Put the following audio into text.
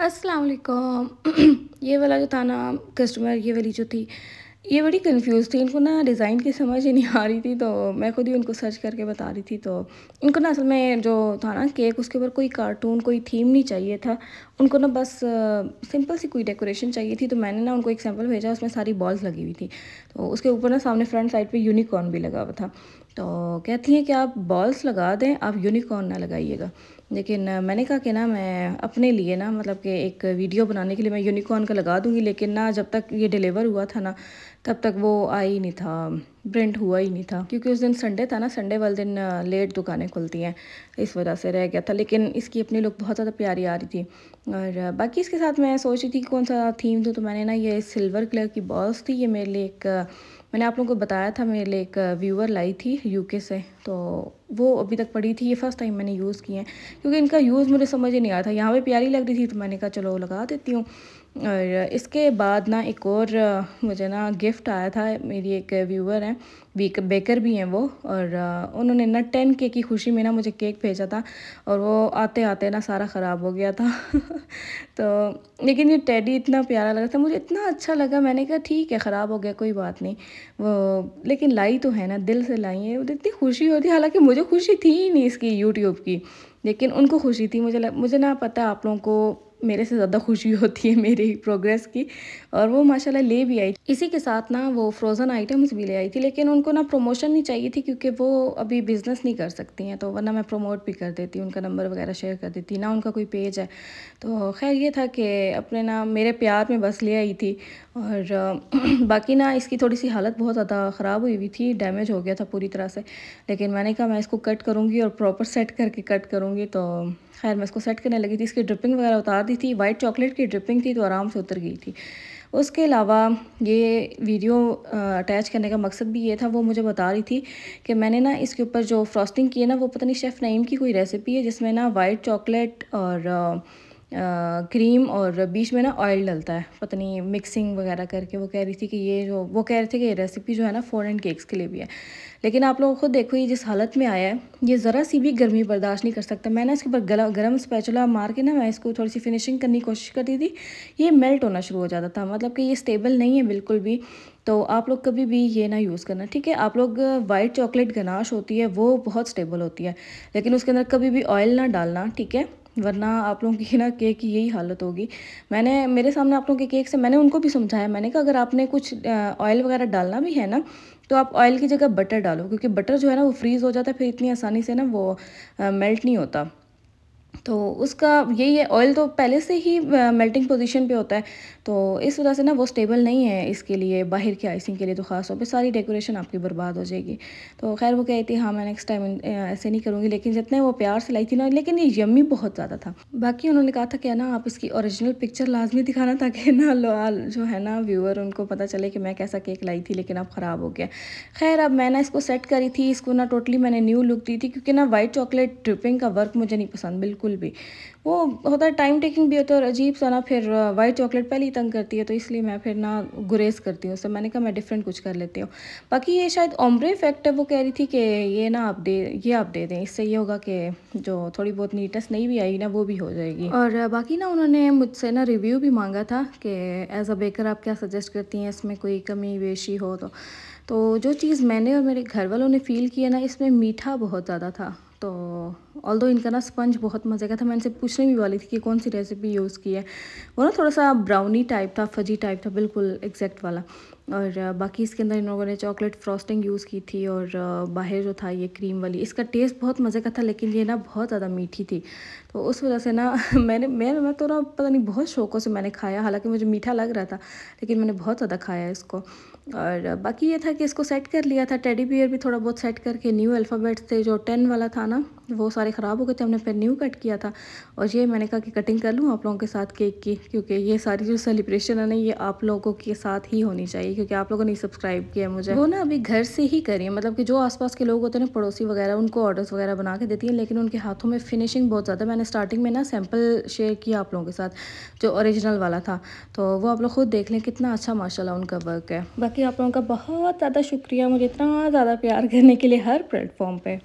अस्सलाम वालेकुम। ये वाला जो था ना कस्टमर ये वाली जो थी, ये बड़ी कंफ्यूज थी। इनको ना डिज़ाइन की समझ ही नहीं आ रही थी तो मैं खुद ही उनको सर्च करके बता रही थी। तो इनको ना असल में जो था ना केक उसके ऊपर कोई कार्टून कोई थीम नहीं चाहिए था। उनको ना बस सिंपल सी कोई डेकोरेशन चाहिए थी। तो मैंने ना उनको एक सैंपल भेजा, उसमें सारी बॉल्स लगी हुई थी। तो उसके ऊपर ना सामने फ्रंट साइड पर यूनिकॉर्न भी लगा हुआ था। तो कहती हैं कि आप बॉल्स लगा दें, आप यूनिकॉर्न ना लगाइएगा। लेकिन मैंने कहा कि ना, मैं अपने लिए ना मतलब कि एक वीडियो बनाने के लिए मैं यूनिकॉर्न का लगा दूँगी, लेकिन ना जब तक ये डिलीवर हुआ था ना, तब तक वो आ ही नहीं था प्रिंट हुआ ही नहीं था। क्योंकि उस दिन संडे था ना संडे वाले दिन लेट दुकानें खुलती हैं, इस वजह से रह गया था। लेकिन इसकी अपनी लुक बहुत ज़्यादा प्यारी आ रही थी। और बाकी इसके साथ मैं सोच रही थी कौन सा थीम दूँ तो मैंने ना ये सिल्वर कलर की बॉल्स थी, ये मेरे लिए एक मैंने आप लोगों को बताया था, मेरे लिए एक व्यूअर लाई थी यूके से तो वो अभी तक पड़ी थी, ये फ़र्स्ट टाइम मैंने यूज़ किए हैं, क्योंकि इनका यूज़ मुझे समझ ही नहीं आया था। यहाँ पे प्यारी लग रही थी तो मैंने कहा, चलो लगा देती हूँ। और इसके बाद ना एक और मुझे ना गिफ्ट आया था, मेरी एक व्यूअर हैं वीक बेकर भी हैं वो, और उन्होंने ना टेन के की खुशी में ना मुझे केक भेजा था, और वो आते आते ना सारा ख़राब हो गया था। तो लेकिन ये टेडी इतना प्यारा लगा था, मुझे इतना अच्छा लगा, मैंने कहा, ठीक है, ख़राब हो गया, कोई बात नहीं। वो, लेकिन लाई तो है ना, दिल से लाई है इतनी खुशी होती हालाँकि मुझे खुशी थी ही नहीं इसकी यूट्यूब की, लेकिन उनको खुशी थी, मुझे मुझे ना पता आप लोगों को मेरे से ज़्यादा खुशी होती है मेरी प्रोग्रेस की। और वो माशाल्लाह ले भी आई। इसी के साथ ना वो फ्रोज़न आइटम्स भी ले आई थी, लेकिन उनको ना प्रमोशन नहीं चाहिए थी क्योंकि वो अभी बिज़नेस नहीं कर सकती हैं तो वरना मैं प्रमोट भी कर देती, उनका नंबर वगैरह शेयर कर देती, ना उनका कोई पेज है। तो खैर ये था कि अपने ना मेरे प्यार में बस ले आई थी। और, बाकी ना इसकी थोड़ी सी हालत बहुत ज़्यादा ख़राब हुई हुई थी डैमेज हो गया था पूरी तरह से। लेकिन मैंने कहा मैं इसको कट करूँगी और प्रॉपर सेट करके कट करूँगी तो खैर, मैं इसको सेट करने लगी थी, इसकी ड्रिपिंग वगैरह उतार दी थी वाइट चॉकलेट की ड्रिपिंग थी तो आराम से उतर गई थी। उसके अलावा ये वीडियो अटैच करने का मकसद भी ये था, वो मुझे बता रही थी कि मैंने ना इसके ऊपर जो फ्रॉस्टिंग की है ना, वो पता नहीं शेफ़ नईम की कोई रेसिपी है, जिसमें ना वाइट चॉकलेट और क्रीम और बीच में ना ऑयल डलता है। पता नहीं मिक्सिंग वगैरह करके वो कह रही थी कि ये जो, वो कह रहे थे कि ये रेसिपी जो है ना फोर एंड केक्स के लिए भी है। लेकिन आप लोग खुद देखो, ये जिस हालत में आया है, ये ज़रा सी भी गर्मी बर्दाश्त नहीं कर सकता। मैंने इसके ऊपर गला, गर्म स्पैचुला मार के ना मैं इसको थोड़ी सी फिनिशिंग करने की कोशिश करती थी। ये मेल्ट होना शुरू हो जाता था। मतलब कि ये स्टेबल नहीं है बिल्कुल भी। तो आप लोग कभी भी ये ना यूज़ करना, ठीक है? आप लोग वाइट चॉकलेट गनाश होती है, वो बहुत स्टेबल होती है। लेकिन उसके अंदर कभी भी ऑयल ना डालना, ठीक है? वरना आप लोगों की ना केक की यही हालत होगी। मैंने, मेरे सामने आप लोगों के केक से मैंने उनको भी समझाया। मैंने कहा, अगर आपने कुछ ऑयल वगैरह डालना भी है ना तो आप ऑयल की जगह बटर डालो, क्योंकि बटर जो है ना वो फ्रीज़ हो जाता है, फिर इतनी आसानी से ना वो मेल्ट नहीं होता। तो उसका यही है ऑयल तो पहले से ही मेल्टिंग पोजीशन पे होता है। तो इस वजह से ना वो स्टेबल नहीं है इसके लिए, बाहर की आइसिंग के लिए तो ख़ास तौर पे सारी डेकोरेशन आपकी बर्बाद हो जाएगी। तो खैर वो कहती हाँ मैं नेक्स्ट टाइम ऐसे नहीं करूँगी। लेकिन जितने वो प्यार से लाई थी ना, लेकिन ये यम्मी बहुत ज़्यादा था। बाकी उन्होंने कहा था कि ना, आप इसकी ओरिजिनल पिक्चर लाजमी दिखाना ताकि ना जो है ना व्यूअर उनको पता चले कि मैं कैसा केक लाई थी, लेकिन अब ख़राब हो गया खैर, अब मैं ना इसको सेट करी थी, इसको ना टोटली मैंने न्यू लुक दी थी, क्योंकि ना वाइट चॉकलेट ड्रिपिंग का वर्क मुझे नहीं पसंद। बिल्कुल भी। वो होता है टाइम टेकिंग भी होता है और अजीब सा ना फिर वाइट चॉकलेट पहले ही तंग करती है तो इसलिए मैं फिर ना गुरेज करती हूँ। उससे मैंने कहा, मैं डिफरेंट कुछ कर लेती हूँ। बाकी ये शायद ओम्ब्रे इफ़ेक्ट है, वो कह रही थी कि ये ना आप दे, ये आप दे दें। इससे ये होगा कि जो थोड़ी बहुत नीटनेस नहीं भी आई ना, वो भी हो जाएगी। और बाकी ना उन्होंने मुझसे ना रिव्यू भी मांगा था कि एज अ बेकर आप क्या सजेस्ट करती हैं, इसमें कोई कमी वेशी हो तो। तो जो चीज़ मैंने और मेरे घर वालों ने फ़ील किया ना, इसमें मीठा बहुत ज़्यादा था। तो ऑल दो इनका ना स्पंज बहुत मज़े का था, मैं इनसे पूछने भी वाली थी कि कौन सी रेसिपी यूज़ की है। वो ना थोड़ा सा ब्राउनी टाइप था फजी टाइप था, बिल्कुल एग्जैक्ट वाला। और बाकी इसके अंदर इन लोगों ने चॉकलेट फ्रॉस्टिंग यूज़ की थी और बाहर जो था ये क्रीम वाली, इसका टेस्ट बहुत मज़े का था, लेकिन ये ना बहुत ज़्यादा मीठी थी। तो उस वजह से ना मैंने, मैं मैं तो ना पता नहीं, बहुत शौक़ों से मैंने खाया, हालाँकि मुझे मीठा लग रहा था, लेकिन मैंने बहुत ज़्यादा खाया इसको। और, बाकी ये था कि इसको सेट कर लिया था टेडी बियर भी थोड़ा बहुत सेट करके न्यू अल्फ़ाबेट्स थे, जो टेन वाला था ना वो सारे ख़राब हो गए थे, हमने फिर न्यू कट किया था। और ये मैंने कहा कि कटिंग कर लूँ आप लोगों के साथ केक की, क्योंकि ये सारी जो सेलिब्रेशन है ना, ये आप लोगों के साथ ही होनी चाहिए, क्योंकि आप लोगों ने सब्सक्राइब किया मुझे। वो ना अभी घर से ही करिए मतलब कि जो आसपास के लोग होते हैं ना, पड़ोसी वगैरह, उनको ऑर्डर्स वगैरह बना के देती हैं, लेकिन उनके हाथों में फिनिशिंग बहुत ज़्यादा मैंने स्टार्टिंग में ना सैंपल शेयर किया आप लोगों के साथ, जो ओरिजिनल वाला था। तो वो आप लोग खुद देख लें, कितना अच्छा माशाल्लाह उनका वर्क है। बाकी आप लोगों का बहुत ज़्यादा शुक्रिया, मुझे इतना ज़्यादा प्यार करने के लिए हर प्लेटफॉर्म पर